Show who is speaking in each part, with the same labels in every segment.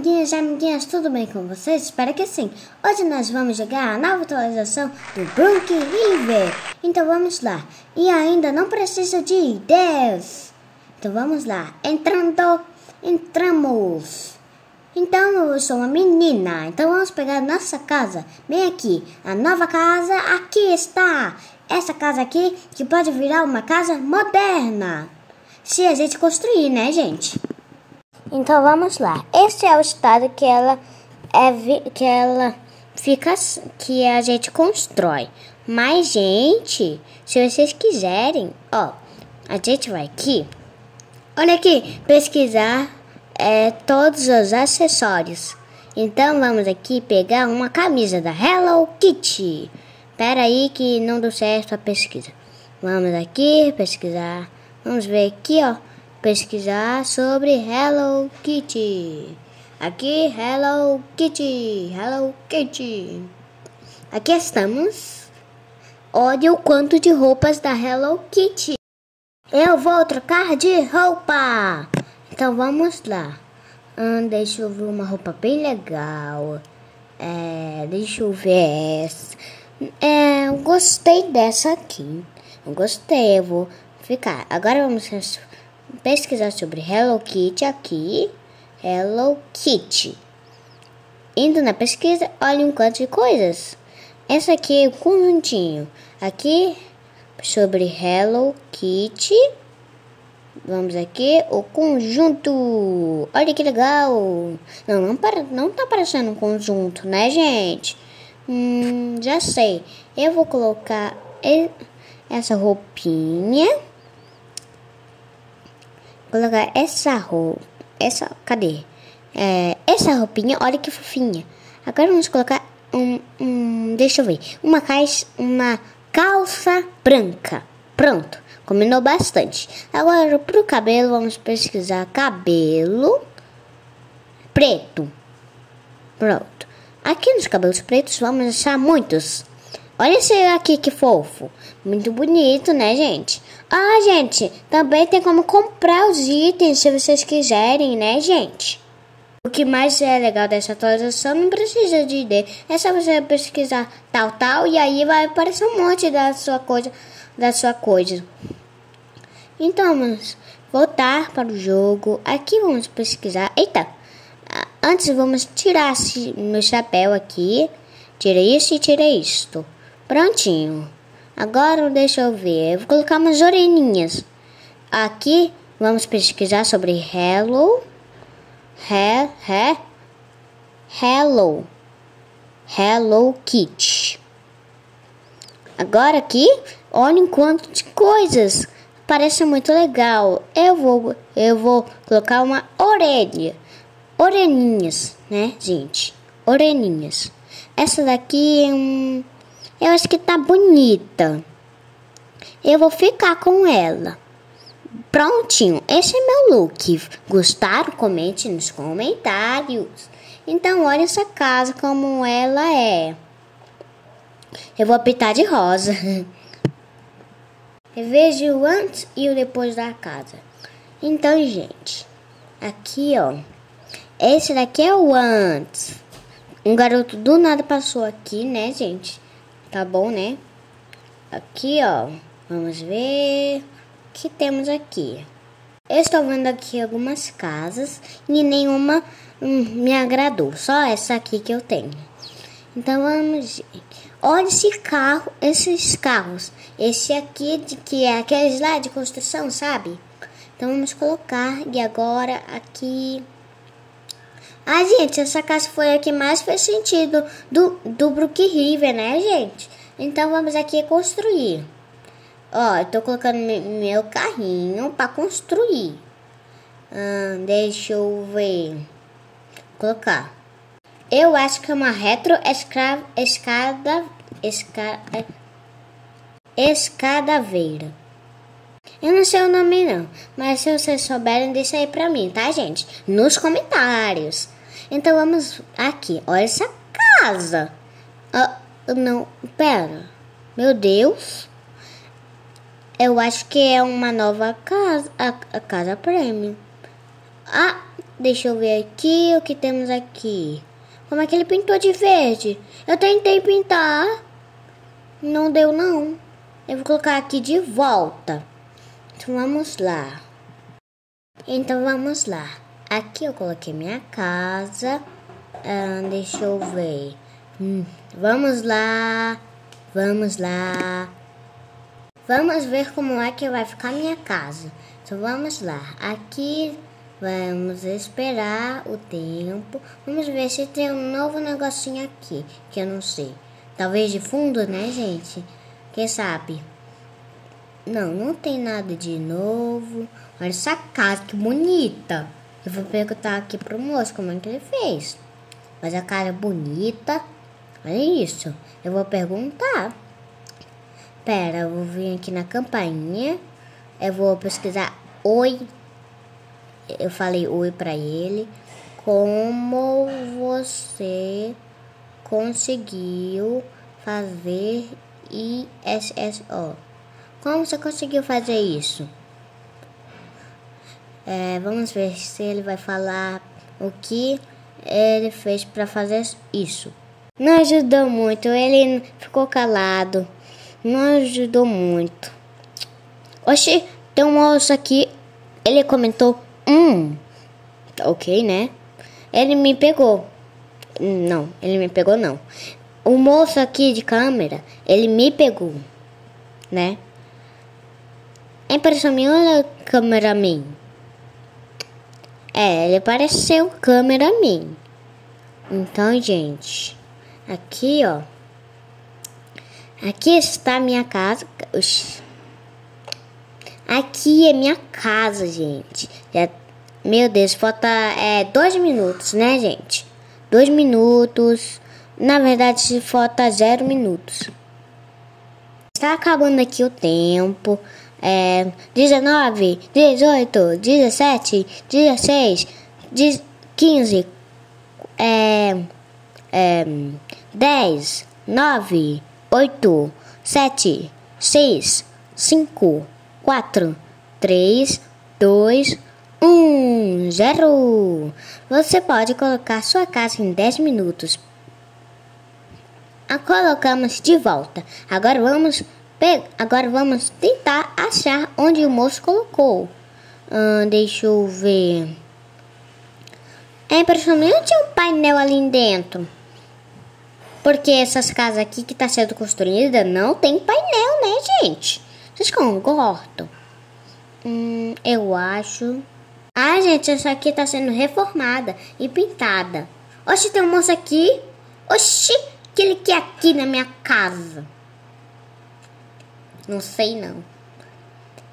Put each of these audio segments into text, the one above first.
Speaker 1: amiguinhos e amiguinhas, tudo bem com vocês? Espero que sim. Hoje nós vamos jogar a nova atualização do Brook River. Então vamos lá. E ainda não precisa de Deus. Então vamos lá. Entrando, entramos. Então eu sou uma menina. Então vamos pegar nossa casa. Bem aqui. A nova casa aqui está. Essa casa aqui que pode virar uma casa moderna. Se a gente construir, né, gente? Então vamos lá. Esse é o estado que ela é que ela fica que a gente constrói. Mas gente, se vocês quiserem, ó, a gente vai aqui. Olha aqui, pesquisar é, todos os acessórios. Então vamos aqui pegar uma camisa da Hello Kitty. Pera aí que não deu certo a pesquisa. Vamos aqui pesquisar. Vamos ver aqui, ó pesquisar sobre Hello Kitty. Aqui, Hello Kitty, Hello Kitty. Aqui estamos. Olha o quanto de roupas da Hello Kitty. Eu vou trocar de roupa. Então vamos lá. Hum, deixa eu ver uma roupa bem legal. É, deixa eu ver essa. É, eu gostei dessa aqui. Eu gostei, eu vou ficar. Agora vamos pesquisar sobre Hello Kitty aqui. Hello Kitty. Indo na pesquisa, olha um quanto de coisas. Essa aqui é o conjuntinho. Aqui sobre Hello Kitty. Vamos aqui, o conjunto. Olha que legal. Não, não, para, não tá parecendo um conjunto, né, gente? Hum, já sei. Eu vou colocar essa roupinha colocar essa roupa. Essa. Cadê? É, essa roupinha, olha que fofinha. Agora vamos colocar um, um. Deixa eu ver. Uma caixa. Uma calça branca. Pronto. Combinou bastante. Agora pro cabelo, vamos pesquisar cabelo preto. Pronto. Aqui nos cabelos pretos vamos achar muitos. Olha esse aqui que fofo. Muito bonito, né, gente? Ah, gente, também tem como comprar os itens se vocês quiserem, né, gente? O que mais é legal dessa atualização não precisa de ID. É só você pesquisar tal, tal e aí vai aparecer um monte da sua coisa, da sua coisa. Então, vamos voltar para o jogo. Aqui vamos pesquisar. Eita! Antes vamos tirar esse meu chapéu aqui. Tira isso e tira isto. Prontinho. Agora deixa eu ver. Eu vou colocar umas orelhinhas. Aqui vamos pesquisar sobre hello. He, he, hello. Hello Kitty. Agora aqui, olhem quanto de coisas. Parece muito legal. Eu vou, eu vou colocar uma orelha. Orelhinhas, né, gente? Orelhinhas. Essa daqui é um eu acho que tá bonita. Eu vou ficar com ela. Prontinho, esse é meu look. Gostaram? Comente nos comentários. Então, olha essa casa como ela é. Eu vou pintar de rosa. Veja o antes e o depois da casa. Então, gente, aqui ó, esse daqui é o antes. Um garoto do nada passou aqui, né, gente? Tá bom, né? Aqui, ó. Vamos ver o que temos aqui. Eu estou vendo aqui algumas casas e nenhuma hum, me agradou. Só essa aqui que eu tenho. Então vamos ver. Olha esse carro, esses carros. Esse aqui de que é aqueles lá de construção, sabe? Então vamos colocar e agora aqui ah, gente, essa casa foi a que mais fez sentido do, do Brook River, né, gente? Então vamos aqui construir. Ó, eu tô colocando meu carrinho para construir. Ah, deixa eu ver. Vou colocar. Eu acho que é uma retro escrava, escada, escada, escadaveira. Eu não sei o nome não, mas se vocês souberem, deixa aí pra mim, tá, gente? Nos comentários. Então vamos aqui. Olha essa casa. Ah, não, pera. Meu Deus. Eu acho que é uma nova casa. A, a casa prêmio. Ah, Deixa eu ver aqui o que temos aqui. Como é que ele pintou de verde? Eu tentei pintar. Não deu não. Eu vou colocar aqui de volta. Então vamos lá. Então vamos lá. Aqui eu coloquei minha casa. Ah, deixa eu ver. Hum, vamos lá. Vamos lá. Vamos ver como é que vai ficar minha casa. Então vamos lá. Aqui vamos esperar o tempo. Vamos ver se tem um novo negocinho aqui que eu não sei. Talvez de fundo, né, gente? Quem sabe? Não, não tem nada de novo. Olha essa casa, que bonita. Eu vou perguntar aqui pro moço como é que ele fez. Mas a cara é bonita. Olha isso. Eu vou perguntar. Pera, eu vou vir aqui na campainha. Eu vou pesquisar oi. Eu falei oi para ele. Como você conseguiu fazer ISSO? Como você conseguiu fazer isso? É, vamos ver se ele vai falar o que ele fez para fazer isso. Não ajudou muito, ele ficou calado. Não ajudou muito. Oxi, tem um moço aqui. Ele comentou, hum, ok, né? Ele me pegou. Não, ele me pegou não. O moço aqui de câmera, ele me pegou, né? É impressão minha ou cameraman? É, ele pareceu cameraman. Então, gente, aqui, ó. Aqui está minha casa. Oxi. Aqui é minha casa, gente. Já, meu Deus, falta é, dois minutos, né, gente? Dois minutos. Na verdade, falta zero minutos. Está acabando aqui o tempo. É, 19, 18, 17, 16, 15, é, é, 10, 9, 8, 7, 6, 5, 4, 3, 2, 1, 0. Você pode colocar sua casa em 10 minutos. A colocamos de volta. Agora vamos, agora vamos tentar achar onde o moço colocou. Deixa eu ver. É impressionante o painel ali dentro. Porque essas casas aqui que está sendo construída não tem painel, né, gente? Vocês concordam? Hum, eu acho. Ah, gente, essa aqui está sendo reformada e pintada. Oxi, tem um moço aqui. Oxi, que ele quer aqui na minha casa? Não sei não.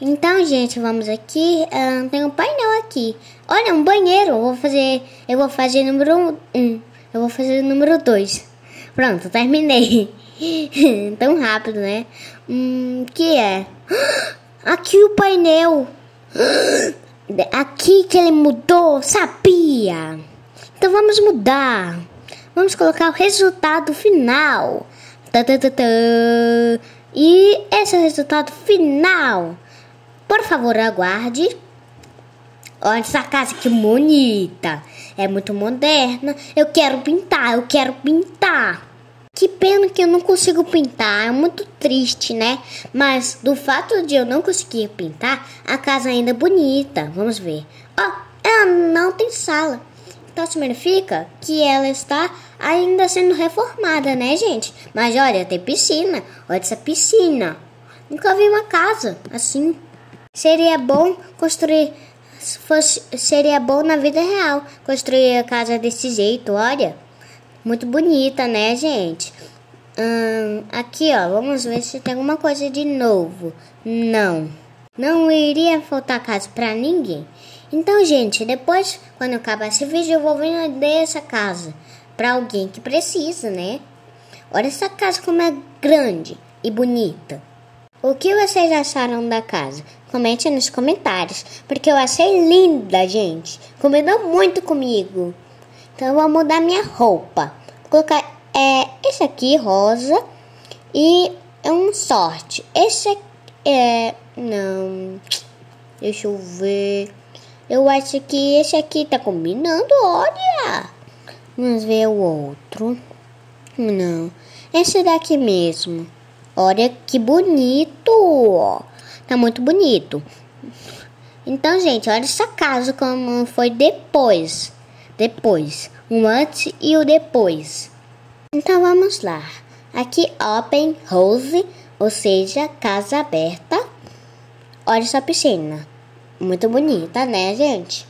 Speaker 1: Então, gente, vamos aqui. Uh, tem um painel aqui. Olha, um banheiro. Eu vou fazer. Eu vou fazer número um. Eu vou fazer número dois. Pronto, terminei. Tão rápido, né? Hum, que é? Aqui o painel. Aqui que ele mudou, sabia? Então vamos mudar. Vamos colocar o resultado final. E esse é o resultado final. Por favor, aguarde. Olha essa casa que bonita. É muito moderna. Eu quero pintar, eu quero pintar. Que pena que eu não consigo pintar, é muito triste, né? Mas do fato de eu não conseguir pintar, a casa ainda é bonita. Vamos ver. Ó, oh, ela não tem sala. Então significa que ela está ainda sendo reformada, né, gente? Mas olha, tem piscina. Olha essa piscina. Nunca vi uma casa assim. Seria bom construir. Fosse, seria bom na vida real construir a casa desse jeito, olha. Muito bonita, né, gente? Hum, aqui, ó, vamos ver se tem alguma coisa de novo. Não. Não iria faltar casa pra ninguém. Então, gente, depois, quando acabar esse vídeo, eu vou vender essa casa pra alguém que precisa, né? Olha essa casa como é grande e bonita. O que vocês acharam da casa? Comente nos comentários, porque eu achei linda, gente. Combinou muito comigo. Então eu vou mudar minha roupa. Vou colocar é, esse aqui, rosa. E é um sorte. Esse aqui é... Não... Deixa eu ver... Eu acho que esse aqui tá combinando, olha. Vamos ver o outro. Não, esse daqui mesmo. Olha que bonito. Tá muito bonito. Então, gente, olha essa casa como foi depois. Depois. O antes e o depois. Então, vamos lá. Aqui, open house, ou seja, casa aberta. Olha essa piscina. Muito bonita, né, gente?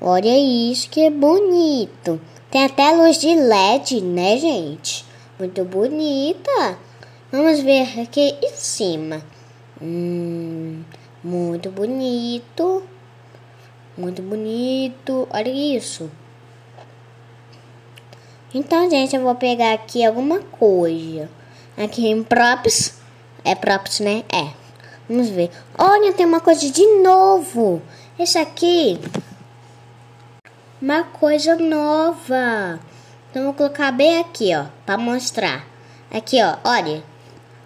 Speaker 1: Olha isso, que bonito. Tem até luz de LED, né, gente? Muito bonita. Vamos ver aqui em cima. Hum, muito bonito. Muito bonito. Olha isso. Então, gente, eu vou pegar aqui alguma coisa. Aqui em props. É props, né? É. Vamos ver. Olha, tem uma coisa de novo. Esse aqui. Uma coisa nova. Então, vou colocar bem aqui, ó. Pra mostrar. Aqui, ó. Olha.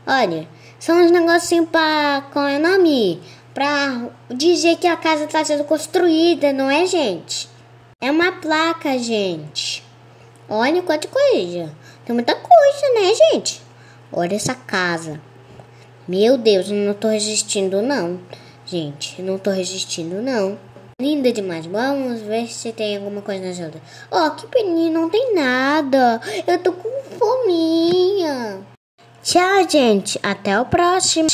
Speaker 1: Olha. São uns negocinhos pra... Qual é o nome? Pra dizer que a casa tá sendo construída, não é, gente? É uma placa, gente. Olha quanta coisa. Tem muita coisa, né, gente? Olha essa casa. Meu Deus, eu não tô resistindo, não. Gente, não tô resistindo, não. Linda demais. Vamos ver se tem alguma coisa na ajuda. Ó, oh, que peninha, não tem nada. Eu tô com fominha. Tchau, gente. Até o próximo.